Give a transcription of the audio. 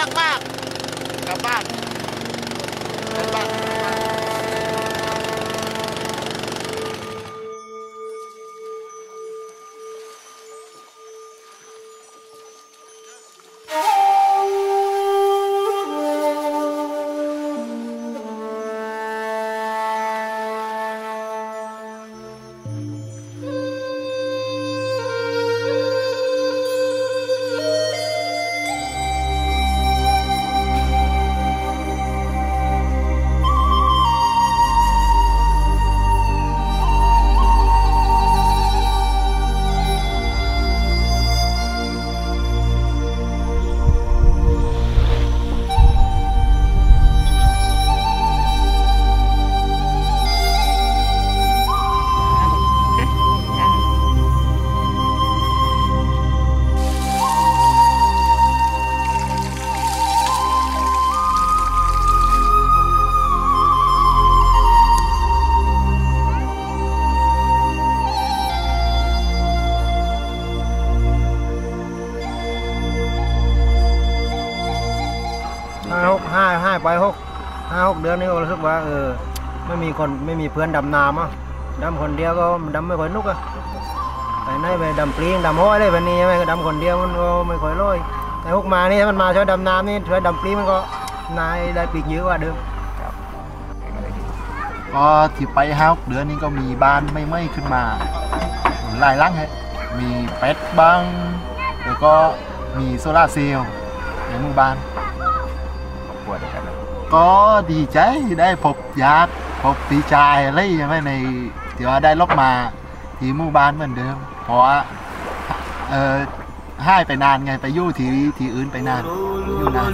pak pak pak pak ห้าหกห้าห้าไปหกห้าหกเดือนนี่ก็รู้สึกว่าเออไม่มีคนไม่มีเพื่อนดำน้ำอะดำคนเดียวก็ดำไม่ค่อยนุกอะไปไหนไปดำปลีงดำห้อยอะไรแบบนี้ใช่ไหมก็ดำคนเดียวมันก็ไม่ค่อยร้อยแต่หกมานี่ถ้ามันมาช่วยดำน้ำนี่ช่วยดำปลีงมันก็นายได้ปีกเยอะกว่าเดิมก็ที่ไปห้าหกเดือนนี้ก็มีบ้านไม่ไม่ขึ้นมาหลายหลังฮะมีเป็ดบ้างแล้วก็มีโซลาเซลล์ในหมู่บ้าน ก็ดีใจได้พบญาติพบปีชายอะไรอย่างเงี้ยในที่ว่าได้ลบมาที่หมู่บ้านเหมือนเดิม เพราะว่าเออให้ไปนานไงไปยู่ที่ที่อื่นไปนานอยู่นาน